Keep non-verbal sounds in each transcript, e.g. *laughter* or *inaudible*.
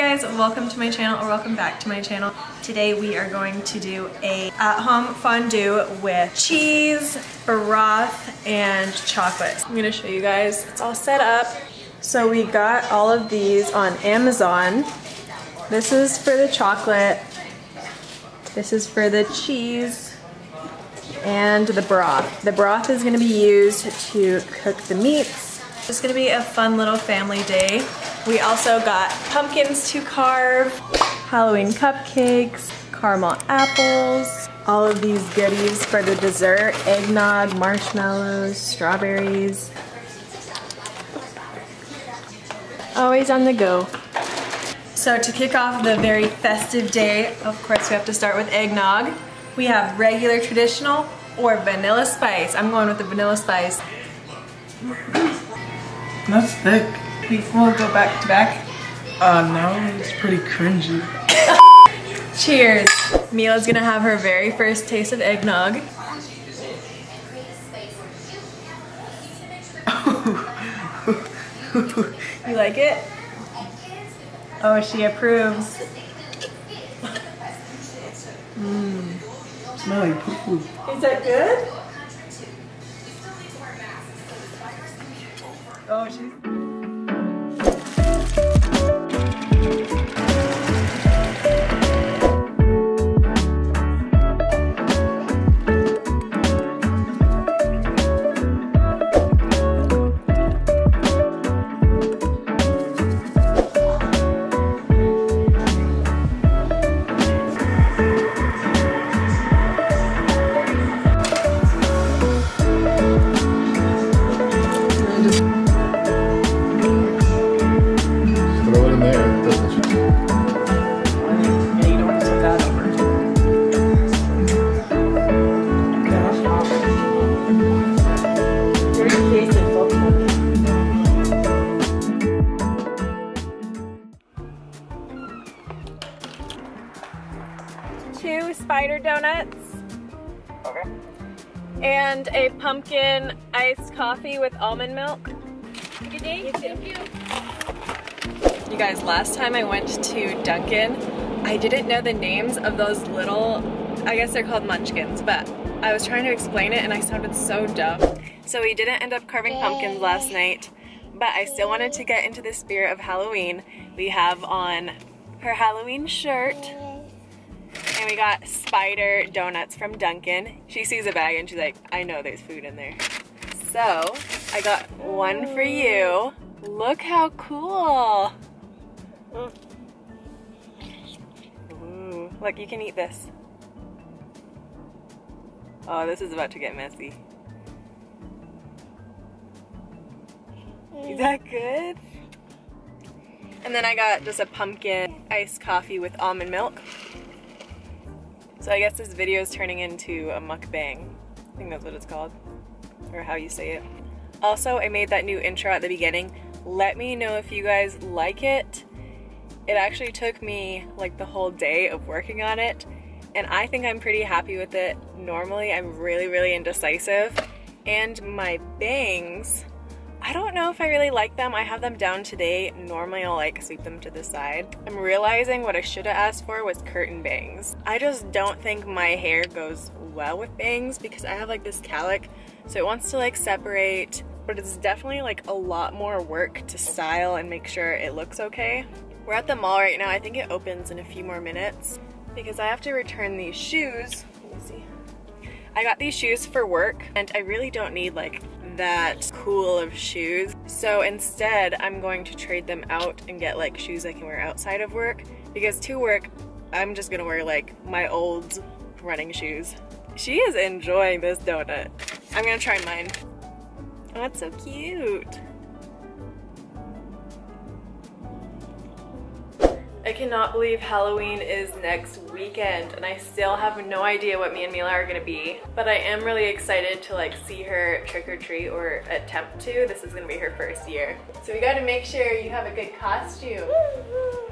guys, welcome to my channel or welcome back to my channel. Today we are going to do a at-home fondue with cheese, broth, and chocolate. I'm gonna show you guys. It's all set up. So we got all of these on Amazon. This is for the chocolate. This is for the cheese and the broth. The broth is gonna be used to cook the meats. It's gonna be a fun little family day. We also got pumpkins to carve, Halloween cupcakes, caramel apples, all of these goodies for the dessert, eggnog, marshmallows, strawberries. Always on the go. So to kick off the very festive day, of course we have to start with eggnog. We have regular traditional or vanilla spice. I'm going with the vanilla spice. That's thick. We will go back to back. Uh, no, it's pretty cringy. *coughs* Cheers. Mila's gonna have her very first taste of eggnog. *laughs* you like it? Oh, she approves. Smell like poo-poo. Is that good? Oh, she's... spider donuts. And a pumpkin iced coffee with almond milk. Good day. You too. You guys, last time I went to Dunkin', I didn't know the names of those little, I guess they're called munchkins, but I was trying to explain it and I sounded so dumb. So we didn't end up carving pumpkins last night, but I still wanted to get into the spirit of Halloween. We have on her Halloween shirt, and we got spider donuts from Dunkin'. She sees a bag and she's like, I know there's food in there. So, I got one for you. Look how cool. Ooh, look, you can eat this. Oh, this is about to get messy. Is that good? And then I got just a pumpkin iced coffee with almond milk. So I guess this video is turning into a mukbang. I think that's what it's called, or how you say it. Also, I made that new intro at the beginning. Let me know if you guys like it. It actually took me like the whole day of working on it, and I think I'm pretty happy with it. Normally, I'm really, really indecisive, and my bangs, I don't know if I really like them. I have them down today. Normally I'll like sweep them to the side. I'm realizing what I should have asked for was curtain bangs. I just don't think my hair goes well with bangs because I have like this calic so it wants to like separate but it's definitely like a lot more work to style and make sure it looks okay. We're at the mall right now. I think it opens in a few more minutes because I have to return these shoes. Let me see. I got these shoes for work and I really don't need like that cool of shoes. So instead, I'm going to trade them out and get like shoes I can wear outside of work because to work, I'm just gonna wear like my old running shoes. She is enjoying this donut. I'm gonna try mine. Oh, so cute. I cannot believe Halloween is next weekend and I still have no idea what me and Mila are gonna be. But I am really excited to like see her trick or treat or attempt to. This is gonna be her first year. So we gotta make sure you have a good costume.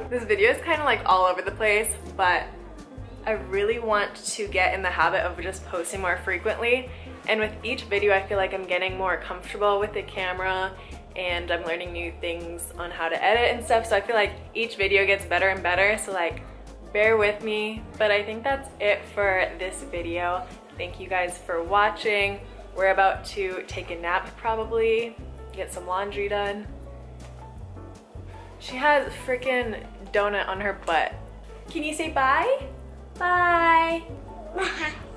This video is kind of like all over the place, but I really want to get in the habit of just posting more frequently. And with each video, I feel like I'm getting more comfortable with the camera and I'm learning new things on how to edit and stuff. So I feel like each video gets better and better. So like bear with me. But I think that's it for this video. Thank you guys for watching. We're about to take a nap probably, get some laundry done. She has freaking donut on her butt. Can you say bye? Bye. *laughs*